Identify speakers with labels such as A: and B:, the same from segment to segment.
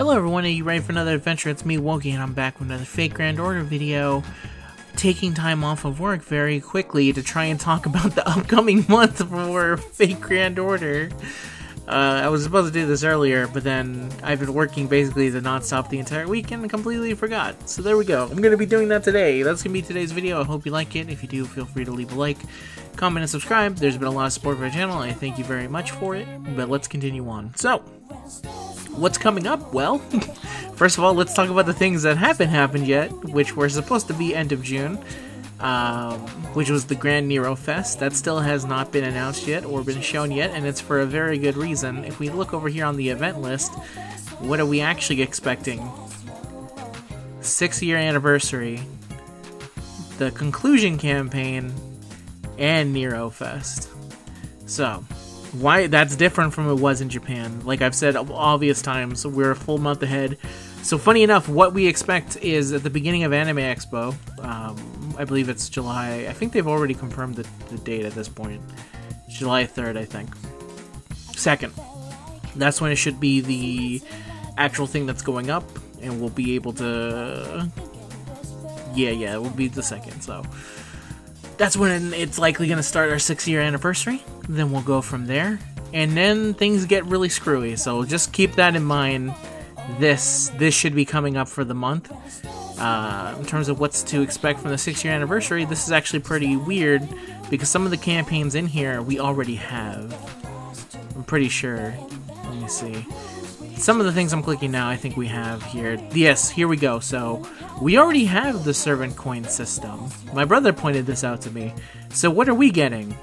A: Hello everyone, are you ready for another adventure? It's me, Wokey, and I'm back with another Fate Grand Order video. Taking time off of work very quickly to try and talk about the upcoming month for Fate Grand Order. Uh, I was supposed to do this earlier, but then I've been working basically the non-stop the entire week and completely forgot. So there we go. I'm going to be doing that today. That's going to be today's video. I hope you like it. If you do, feel free to leave a like, comment, and subscribe. There's been a lot of support for our channel, and I thank you very much for it. But let's continue on. So, what's coming up? Well, first of all, let's talk about the things that haven't happened yet, which were supposed to be end of June, um, which was the Grand Nero Fest. That still has not been announced yet or been shown yet, and it's for a very good reason. If we look over here on the event list, what are we actually expecting? Six year anniversary, the conclusion campaign, and Nero Fest. So, why that's different from it was in Japan. Like I've said obvious times, we're a full month ahead. So funny enough, what we expect is at the beginning of Anime Expo. Um, I believe it's July. I think they've already confirmed the, the date at this point. July third, I think. Second. That's when it should be the actual thing that's going up, and we'll be able to. Yeah, yeah, it will be the second. So that's when it's likely going to start our six year anniversary. Then we'll go from there. And then things get really screwy, so just keep that in mind. This this should be coming up for the month. Uh, in terms of what's to expect from the six year anniversary, this is actually pretty weird because some of the campaigns in here we already have. I'm pretty sure. Let me see. Some of the things I'm clicking now, I think we have here. Yes, here we go. So, we already have the servant coin system. My brother pointed this out to me. So, what are we getting?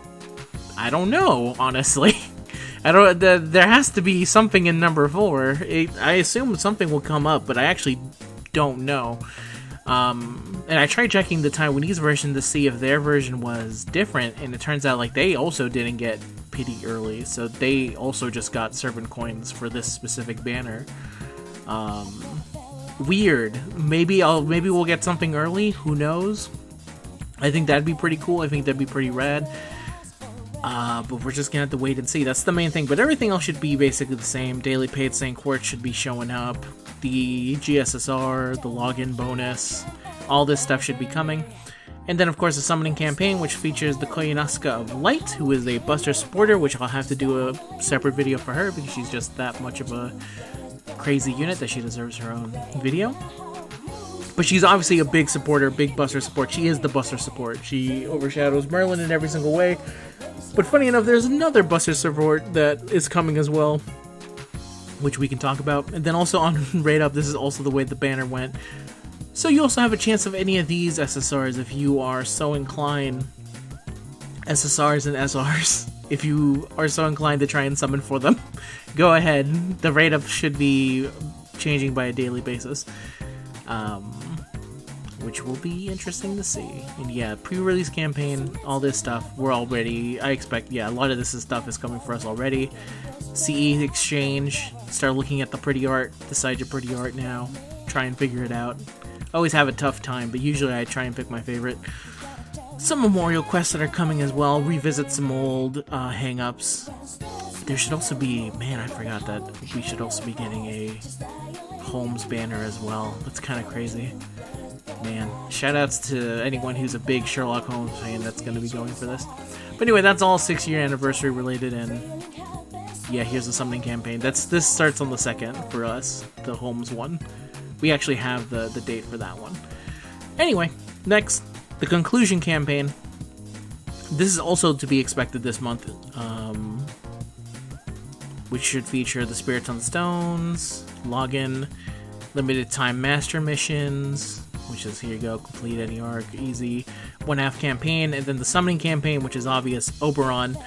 A: I don't know, honestly. I don't. The, there has to be something in number four. It, I assume something will come up, but I actually don't know. Um, and I tried checking the Taiwanese version to see if their version was different, and it turns out like they also didn't get pity early, so they also just got servant coins for this specific banner. Um, weird. Maybe I'll maybe we'll get something early. Who knows? I think that'd be pretty cool. I think that'd be pretty rad. Uh, but we're just gonna have to wait and see. That's the main thing. But everything else should be basically the same. Daily paid Saint Quartz should be showing up. The GSSR, the login bonus, all this stuff should be coming. And then, of course, the summoning campaign, which features the Koyanskaya of Light, who is a Buster supporter, which I'll have to do a separate video for her because she's just that much of a crazy unit that she deserves her own video. But she's obviously a big supporter, big Buster support. She is the Buster support. She overshadows Merlin in every single way. But funny enough, there's another Buster support that is coming as well, which we can talk about. And then also on Rate Up, this is also the way the banner went. So you also have a chance of any of these SSRs if you are so inclined. SSRs and SRs. If you are so inclined to try and summon for them, go ahead. The rate up should be changing by a daily basis. Um, which will be interesting to see. And yeah, pre-release campaign, all this stuff, we're already, I expect, yeah, a lot of this stuff is coming for us already. CE Exchange, start looking at the pretty art, decide your pretty art now, try and figure it out. Always have a tough time, but usually I try and pick my favorite. Some memorial quests that are coming as well, revisit some old uh, hang-ups. There should also be, man, I forgot that we should also be getting a Holmes banner as well. That's kind of crazy. Man, shoutouts to anyone who's a big Sherlock Holmes fan that's going to be going for this. But anyway, that's all six year anniversary related, and yeah, here's the summoning campaign. That's this starts on the second for us, the Holmes one. We actually have the the date for that one. Anyway, next, the conclusion campaign. This is also to be expected this month, um, which should feature the Spirits on the Stones, login, limited time master missions, which is here you go, complete any arc, easy, one half campaign, and then the summoning campaign, which is obvious, Oberon.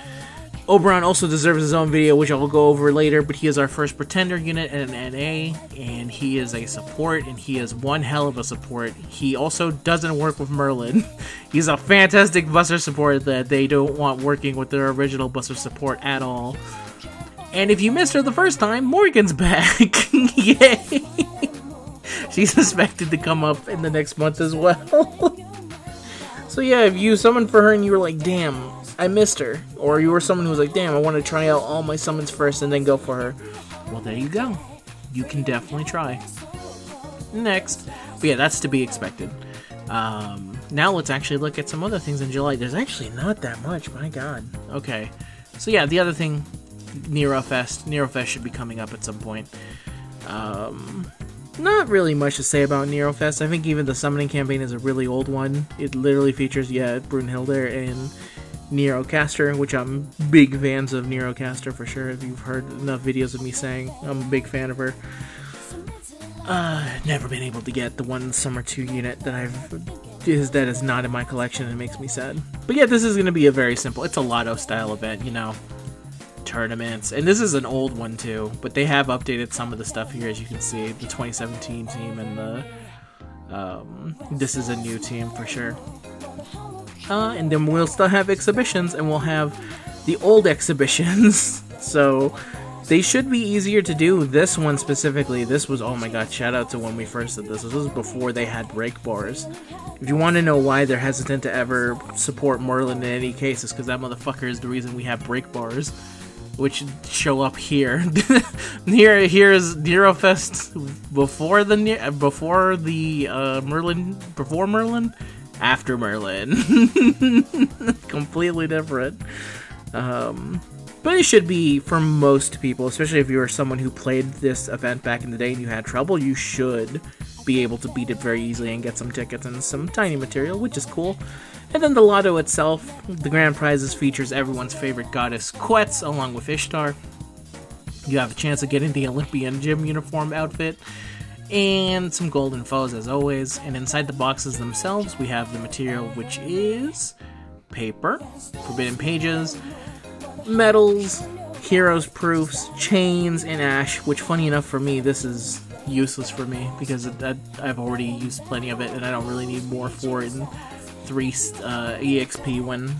A: Oberon also deserves his own video, which I will go over later, but he is our first Pretender unit in an NA, and he is a support, and he is one hell of a support. He also doesn't work with Merlin. He's a fantastic Buster support that they don't want working with their original Buster support at all. And if you missed her the first time, Morgan's back! Yay! She's expected to come up in the next month as well. so yeah, if you summoned for her and you were like, damn, I missed her, or you were someone who was like, damn, I want to try out all my summons first and then go for her, well, there you go. you can definitely try. Next, but yeah, that's to be expected. Um, now let's actually look at some other things in July. There's actually not that much, my god. Okay, so yeah, the other thing, Nero Fest. Nero Fest should be coming up at some point. Um, not really much to say about Nero Fest. I think even the summoning campaign is a really old one. It literally features, yeah, Brunhilde and Nerocaster, which I'm big fans of Nerocaster for sure. If you've heard enough videos of me saying I'm a big fan of her. Uh, never been able to get the one Summer 2 unit that I've is that is not in my collection and it makes me sad. But yeah, this is going to be a very simple, it's a lotto style event, you know, tournaments. And this is an old one too, but they have updated some of the stuff here as you can see, the 2017 team and the um, this is a new team for sure. Uh, and then we'll still have exhibitions and we'll have the old exhibitions. so they should be easier to do. This one specifically, this was, oh my god, shout out to when we first did this. This was before they had break bars. If you want to know why they're hesitant to ever support Merlin in any case, it's because that motherfucker is the reason we have break bars. Which show up here. here, here is Nerofest before the before the uh, Merlin before Merlin, after Merlin. Completely different. Um, but it should be for most people, especially if you are someone who played this event back in the day and you had trouble, you should be able to beat it very easily and get some tickets and some tiny material, which is cool. And then the lotto itself, the grand prizes features everyone's favorite goddess Quetz along with Ishtar. You have a chance of getting the Olympian gym uniform outfit and some golden Fous as always. And inside the boxes themselves, we have the material which is paper, forbidden pages, medals, heroes proofs, chains, and ash. Which, funny enough for me, this is useless for me because I've already used plenty of it, and I don't really need more for it. And three uh, exp when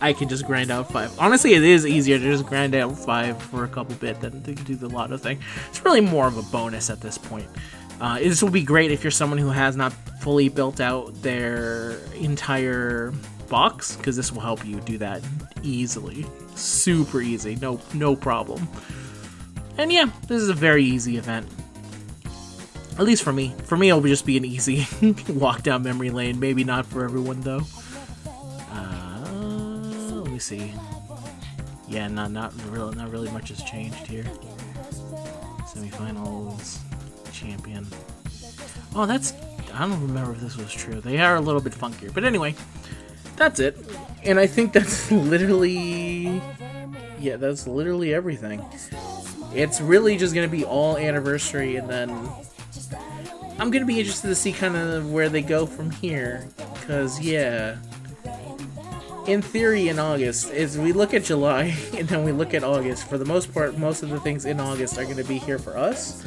A: I can just grind out five. Honestly, it is easier to just grind out five for a couple bit than to do the lotto thing. It's really more of a bonus at this point. Uh, this will be great if you're someone who has not fully built out their entire box, because this will help you do that easily super easy, no no problem. And yeah, this is a very easy event. At least for me. For me, it'll just be an easy walk down memory lane. Maybe not for everyone though. Uh, let me see. Yeah, not not really not really much has changed here. Semifinals, champion. Oh, that's I don't remember if this was true. They are a little bit funkier, but anyway, that's it. And I think that's literally... Yeah, that's literally everything. It's really just to be all anniversary, and then... I'm to be interested to see kind of where they go from here. Because, yeah... In theory, in August, is we look at July, and then we look at August. For the most part, most of the things in August are to be here for us.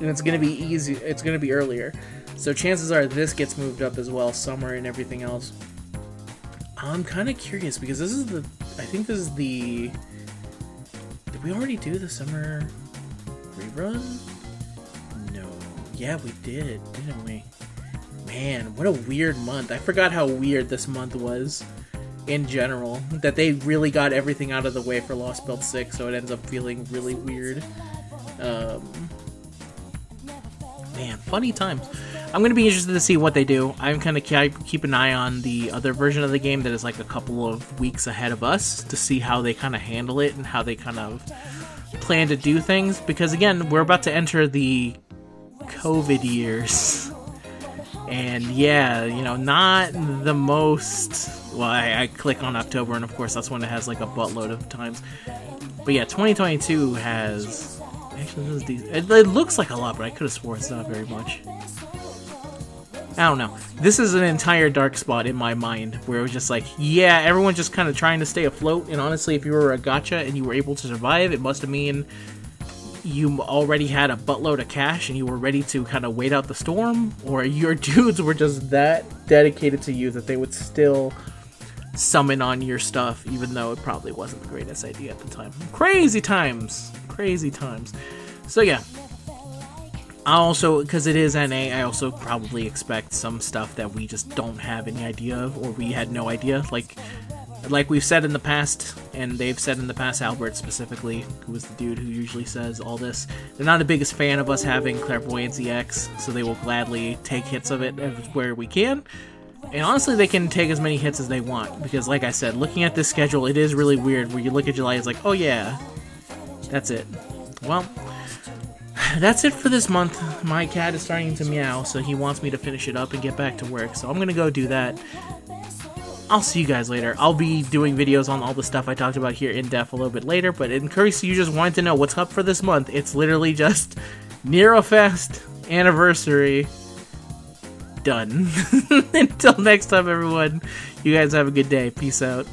A: And it's to be easy, it's to be earlier. So chances are this gets moved up as well, summer and everything else. I'm kind of curious because this is the. I think this is the. Did we already do the summer rerun? Yeah, we did, didn't we? Man, what a weird month. I forgot how weird this month was in general. That they really got everything out of the way for Lost Belt 6, so it ends up feeling really weird. Um, man, funny times. I'm going to be interested to see what they do. I'm kind of keep an eye on the other version of the game that is like a couple of weeks ahead of us to see how they kind of handle it and how they kind of plan to do things. Because again, we're about to enter the COVID years. And yeah, you know, not the most. Well, I, I click on October, and of course, that's when it has like a buttload of times. But yeah, 2022 has. Actually, it, it looks like a lot, but I could have sworn it's not very much. I don't know. This is an entire dark spot in my mind where it was just like, yeah, everyone's just kind of trying to stay afloat. And honestly, if you were a gacha and you were able to survive, it must have mean you already had a buttload of cash and you were ready to kind of wait out the storm, or your dudes were just that dedicated to you that they would still summon on your stuff, even though it probably wasn't the greatest idea at the time. Crazy times! Crazy times. So, yeah, I also, because it is NA, I also probably expect some stuff that we just don't have any idea of, or we had no idea. Like, like we've said in the past, and they've said in the past, Albert specifically, who was the dude who usually says all this, they're not the biggest fan of us having Clairvoyancy X, so they will gladly take hits of it where we can. And honestly, they can take as many hits as they want, because like I said, looking at this schedule, it is really weird where you look at July, it's like, oh yeah, that's it. Well, that's it for this month. My cat is starting to meow, so he wants me to finish it up and get back to work, so I'm gonna go do that. I'll see you guys later. I'll be doing videos on all the stuff I talked about here in depth a little bit later, but in case you just wanted to know what's up for this month, it's literally just Nerofest anniversary. Done. Until next time, everyone, you guys have a good day. Peace out.